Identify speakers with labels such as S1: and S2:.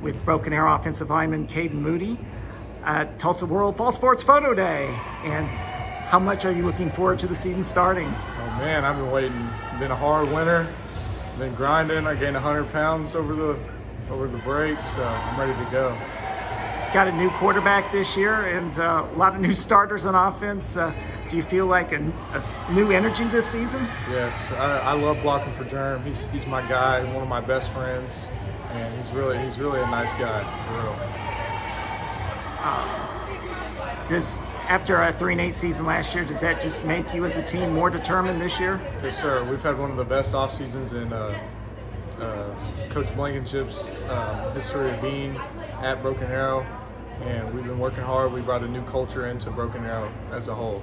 S1: with Broken Arrow offensive lineman Kaden Moody at Tulsa World Fall Sports Photo Day. And how much are you looking forward to the season starting?
S2: Oh man, I've been waiting. Been a hard winter. Been grinding. I gained 100 pounds over the over the break, so I'm ready to go.
S1: Got a new quarterback this year and uh, a lot of new starters on offense. Uh, do you feel like a, a, new energy this season?
S2: Yes, I, I, love blocking for Jerm. He's he's my guy, one of my best friends, and he's really he's really a nice guy for real.
S1: Uh, does after a three and eight season last year, does that just make you as a team more determined this year?
S2: Yes, sir. We've had one of the best off seasons in uh, uh, Coach Blankenship's um, history of being at Broken Arrow, and we've been working hard. We brought a new culture into Broken Arrow as a whole.